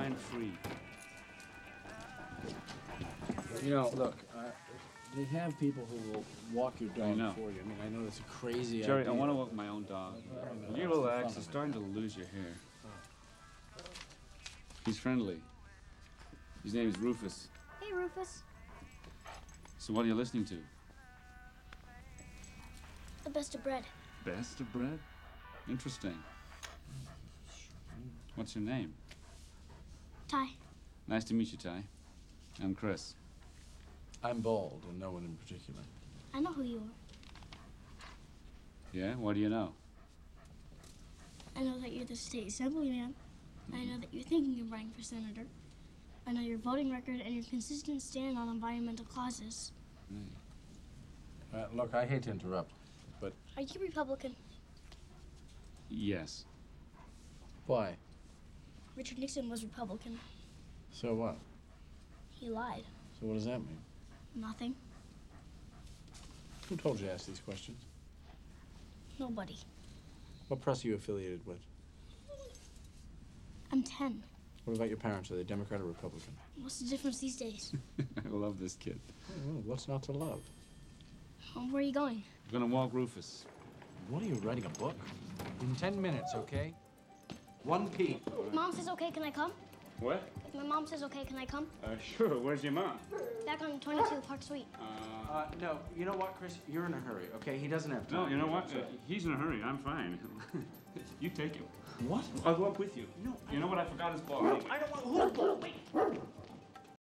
shine free. You know, look, uh, they have people who will walk your dog know. for you. I mean, I know it's a crazy Jerry, idea. I want to walk my own dog. Will you relax? You're starting to lose your hair. He's friendly. His name is Rufus. Hey, Rufus. So what are you listening to? The best of bread. Best of bread? Interesting. What's your name? Ty. Nice to meet you, Ty. I'm Chris. I'm bald, and no one in particular. I know who you are. Yeah? What do you know? I know that you're the state assemblyman. I know that you're thinking of running for senator. I know your voting record and your consistent stand on environmental causes. Uh, look, I hate to interrupt, but Are you Republican? Yes. why? Richard Nixon was Republican. So what? He lied. So what does that mean? Nothing. Who told you to ask these questions? Nobody. What press are you affiliated with? I'm 10. What about your parents? Are they Democrat or Republican? What's the difference these days? I love this kid. Oh, well, what's not to love? Um, where are you going? I'm gonna walk Rufus. What are you writing a book? In ten minutes, okay? One P. Mom says okay, can I come? What? If my mom says okay, can I come? Uh, sure. Where's your mom? Back on 22 Park Suite. Uh, no. You know what, Chris? You're in a hurry, okay? He doesn't have time. No, you know what? Uh, he's in a hurry. I'm fine. you take him. What? I'll go up with you. No, You know what? I forgot his ball. I don't want. Hold on. Wait.